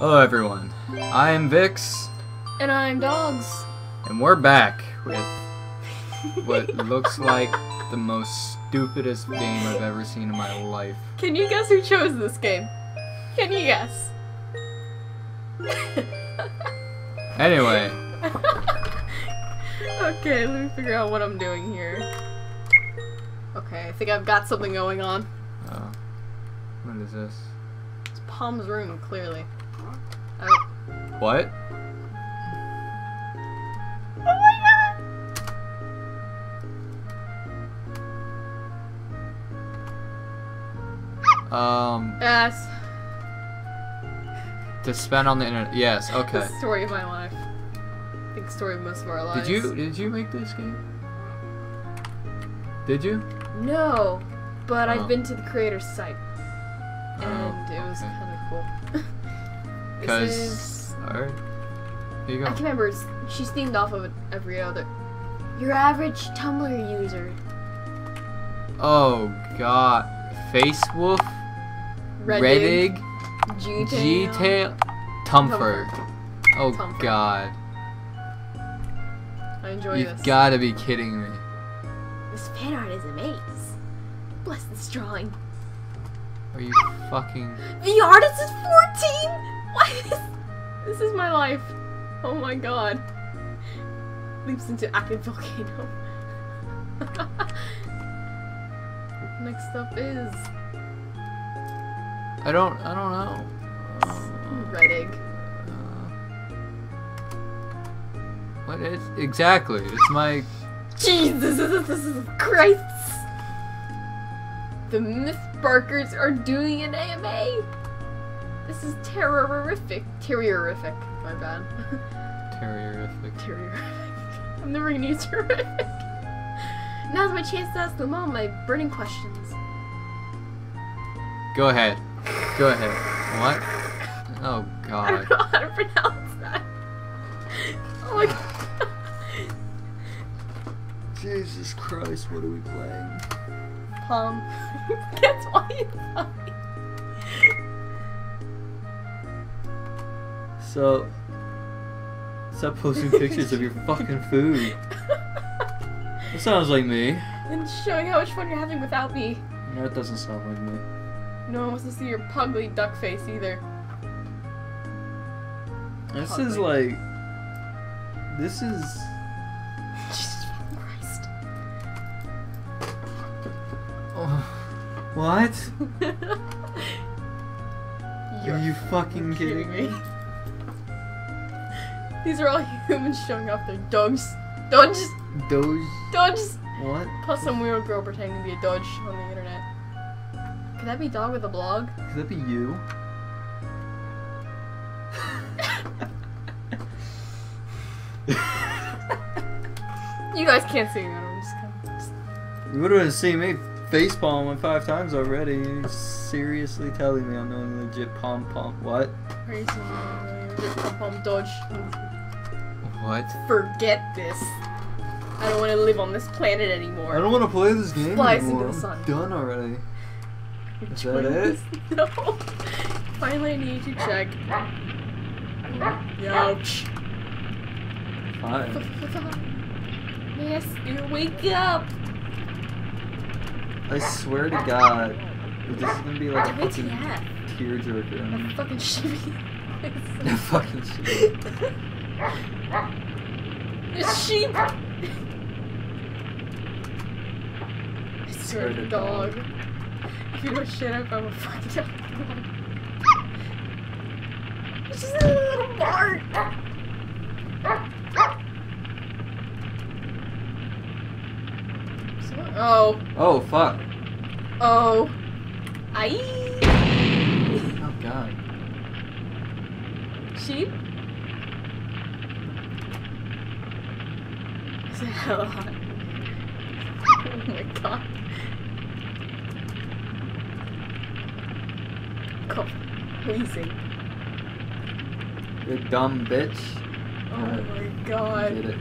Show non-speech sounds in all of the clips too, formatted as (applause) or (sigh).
Hello everyone, I am Vix, And I'm Dogs. and we're back with what (laughs) looks like the most stupidest game I've ever seen in my life. Can you guess who chose this game? Can you guess? Anyway, (laughs) okay, let me figure out what I'm doing here. Okay, I think I've got something going on. Oh. what is this? It's Pom's room, clearly. What? Oh my god! Um! Yes. to spend on the internet. Yes, okay. The story of my life. I think story of most of our lives. Did you did you make this game? Did you? No, but Oh. I've been to the creator's site, and Oh, it was kind of cool. (laughs) Cause is. Alright, here you go. I go. can remember. She's themed off of every other. Your average Tumblr user. Oh God, Face Wolf, Redig, G G Tail, Tumfer. Oh Tumfer. God, I enjoy you've this. got to be kidding me. This fan art is a maze. Bless this drawing. Are you fucking? The artist is 14! What is. This is my life. Oh my god. Leaps into active volcano. (laughs) Next up is. I don't. I don't know. Uh, Red Egg. what is exactly? It's my. Jesus, (laughs) this is, this is Christ! The Mythbarkers are doing an AMA! This is terrorific. Terrorific. My bad. Terrierific. Terrorific. I'm never gonna use terrific. Now's my chance to ask them all my burning questions. Go ahead. Go ahead. What? Oh god. I don't know how to pronounce that. Oh my god. Jesus Christ! What are we playing? Pom. (laughs) That's why you funny. So, stop posting pictures of your fucking food. That sounds like me. And showing how much fun you're having without me. No, it doesn't sound like me. No one wants to see your pugly duck face either. This Ugly. is like. This is. (laughs) Jesus fucking Christ. Oh, what? (laughs) Are you fucking kidding me? These are all (laughs) humans showing off their dogs. Dogs! Doge. Dogs! What? Plus some weird girl pretending to be a Doge on the internet. Could that be dog with a blog? Could that be you? (laughs) You guys can't see me. I'm just. You would have seen me facepalm like five times already. You're seriously telling me I'm doing legit pom pom. What? Crazy. Legit Pom pom Dodge. What? Forget this. I don't want to live on this planet anymore. I don't want to play this game Flies into anymore. the I'm done already. Is that it? (laughs) No. Finally, I need to check. Ouch. Fine. (laughs) Yes, you wake up. I swear to God, this is gonna be like a fucking WTF? tearjerker. That fucking shitty. (laughs) That fucking shit. It's sheep. I swear to dog. If you don't shut up, I will fuck you up. It's just a little Bart. So- Oh, Oh fuck. oh. Aye. Oh God. Sheep? Hella hot? Oh my god. Cough. Wheezing. You dumb bitch. Oh Uh, my god. Did it.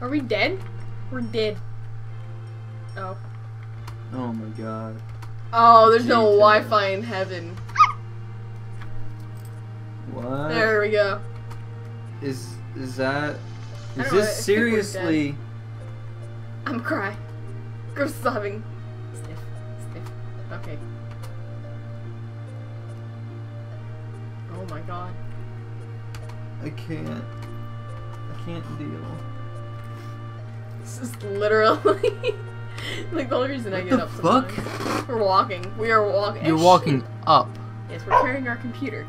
Are we dead? We're dead. Oh. Oh my god. Oh, there's no Wi-Fi in heaven. What? There we go. Is is that? I know, this dead. seriously? I'm crying. Is having sniff, sniff. Okay. Oh my god. I can't. I can't deal. This is literally (laughs) like the only reason I get up. fuck? We're walking. We are walking. You're walking up. Yes, we're carrying our computer.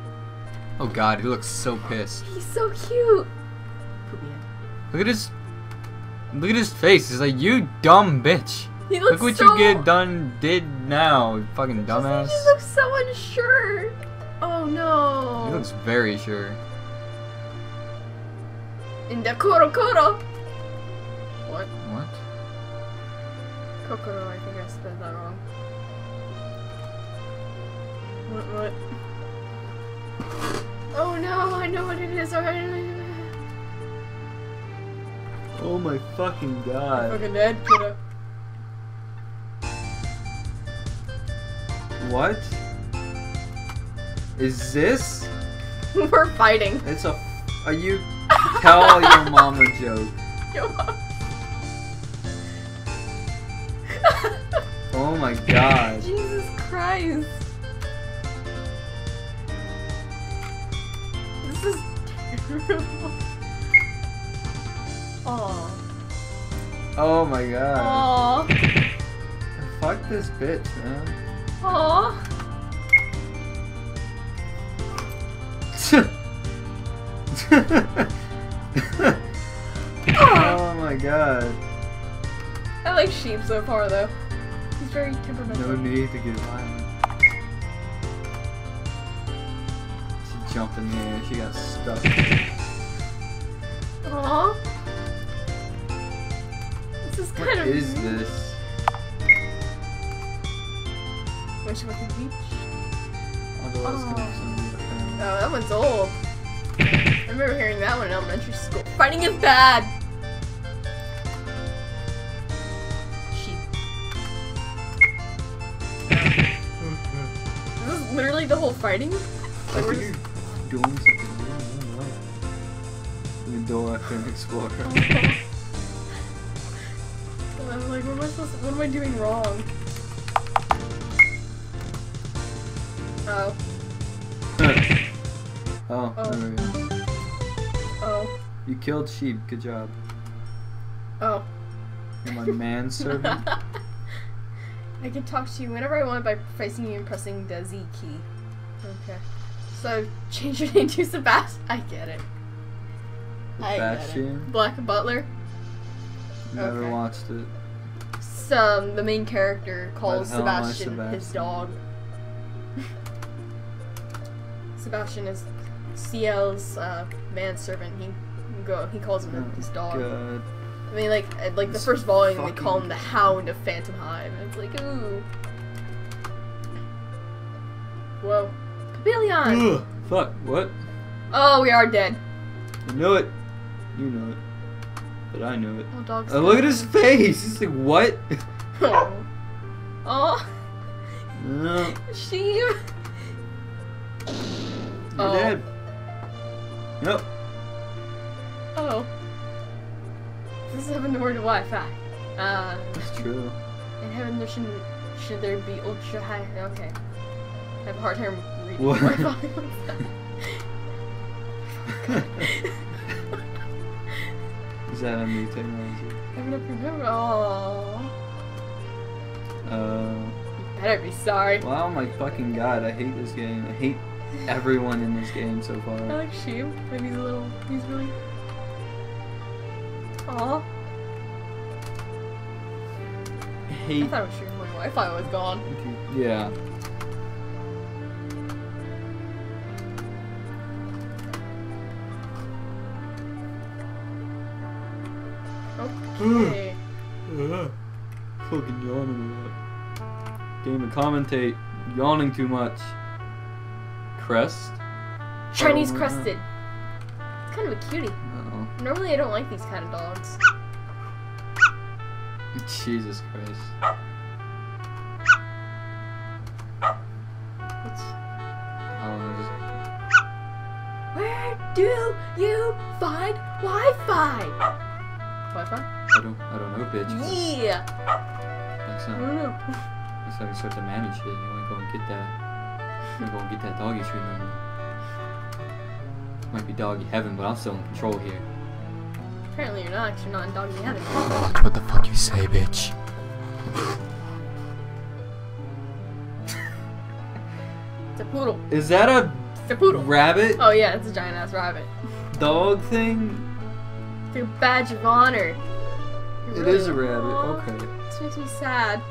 Oh god, he looks so pissed. He's so cute. Look at his. Look at his face. He's like, you dumb bitch. He looks Look what so, you get done did now, you fucking Just- dumbass. He looks so unsure. Oh no. He looks very sure. In the Koro Koro. What? What? Kokoro, I think I spelled that wrong. What, what? No, I know what it is already. Oh my fucking god. Fucking dead, kiddo. What? Is this? (laughs) We're fighting. It's a. Are you? Tell your (laughs) mom a joke. Yo. Oh my god. (laughs) Jesus Christ. (laughs) Aw. Oh my god. Aw. Fuck this bitch, man. Aw. (laughs) oh my god. I like sheep so far though. He's very temperamental. No need to get violent. She jumped in the air, she got stuck. Aww. This is What kind of. is this? When she went to the beach. Although I gonna Oh. do. Oh, that one's old. I remember hearing that one in elementary school. Fighting is bad. Sheep. (laughs) This is literally the whole fighting. I Like, we're think just- you're doing something. I don't know. The door after an explorer. (laughs) I'm like, what am I supposed to, what am I doing wrong? Oh, oh, Oh. there we go. oh, You killed sheep. Good job. oh. You're (laughs) my manservant. I can talk to you whenever I want by facing you and pressing the Z key. Okay. So, change your name to Sebastian. I get it. I get it. Sebastian. Black Butler. Never Okay. watched it. Some the main character calls I Sebastian, his dog. Sebastian is Ciel's uh, manservant. He go he calls him Oh, his dog. God. I mean, like uh, like the first volume, they call him the. Hound of Phantomhive. And it's like ooh. Whoa. Papillon! Ugh, Fuck. What? Oh, we are dead. I know it. You know it. But I know it. Oh, dog's Oh, look at his face. He's like, what? (laughs) Oh. Oh, no. sheep. You're Oh. dead. Yep. Oh. This is heaven the word Wi-Fi. Uh, That's true. in heaven there shouldn't should there be ultra high? Okay. I have a hard time What? Is that a new technology? Heaven up remember. Oh. Uh. You better be sorry. Wow, my fucking god, I hate this game. I hate everyone in this game so far. I like sheep. Maybe he's a little. He's really. Aw. I I thought it was sure my Wi-Fi was gone. Yeah. Ugh. Fucking yawning a lot. Game and commentate. Yawning too much. Crest? Chinese oh, crested. It's kind of a cutie. No. Normally I don't like these kind of dogs. (laughs) Jesus Christ. Where do you find Wi-Fi? Wi-Fi? I don't, I don't know, bitch. Yeah. Next I time, don't know. next time you start to manage shit, you wanna go and get that, you wanna go and get that doggy treat number. Might be doggy heaven, but I'm still in control here. Apparently you're not, 'cause you're not in doggy heaven. What the fuck you say, bitch? It's a poodle. Is that a It's a poodle. rabbit Oh yeah, it's a giant ass rabbit. dog thing? It's a badge of honor. You're It really- is a rabbit. Aw, Okay. This makes me sad.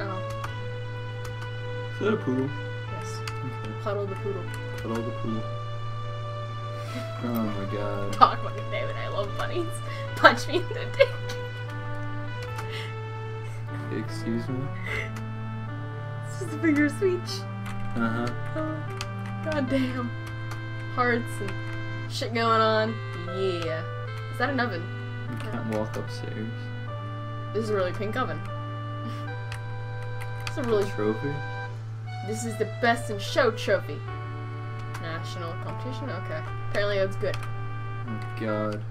Oh, Is that a poodle? yes. Okay. Puddle the poodle. Put all the poodle. Oh my god. Talk fucking David, I love bunnies. (laughs) Punch me in the dick. Excuse me? It's just a finger speech. Uh huh. Oh, God damn. Hearts and shit going on. Yeah. Is that an oven? You can't walk upstairs. This is a really pink oven. It's a really. Trophy? This is the best in show trophy. National competition? Okay. Apparently that's good. Oh god.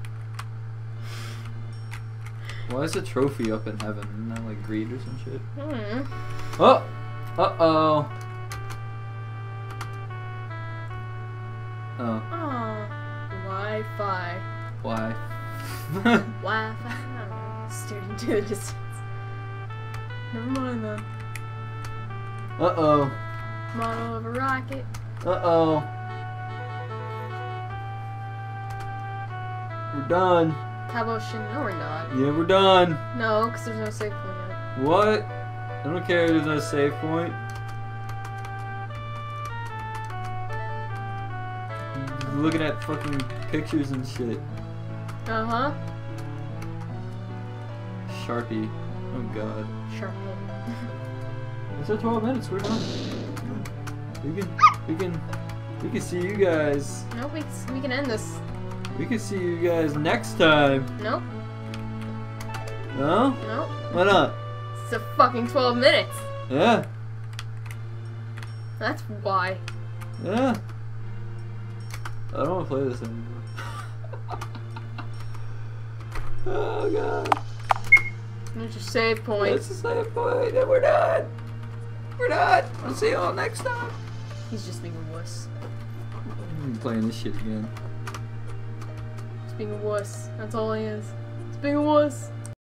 Why is a trophy up in heaven? Isn't that like greed or some shit? Hmm. Oh! Uh oh! Oh, Oh. Wi-Fi. Why? (laughs) Wi-Fi. Stared into the distance. Never mind then. uh oh. Model of a rocket. Uh oh. We're done. Cabo Shin. No, we're not. Yeah, we're done. No, because there's no safe point What? I don't care if there's no save point. Looking at fucking pictures and shit. Yet. Uh huh. Sharpie. Oh god. Sure. (laughs) It's at 12 minutes, we're done. We can, we can, we can see you guys. Nope, we, we can end this. We can see you guys next time. Nope, No? nope. Why not? It's a fucking 12 minutes. Yeah, That's why. yeah. I don't want to play this anymore. Oh god. There's your save point. It's the save point, and we're done. We're done. I'll see you all next time. He's just being a wuss. I'm playing this shit again. He's being a wuss. That's all he is. He's being a wuss.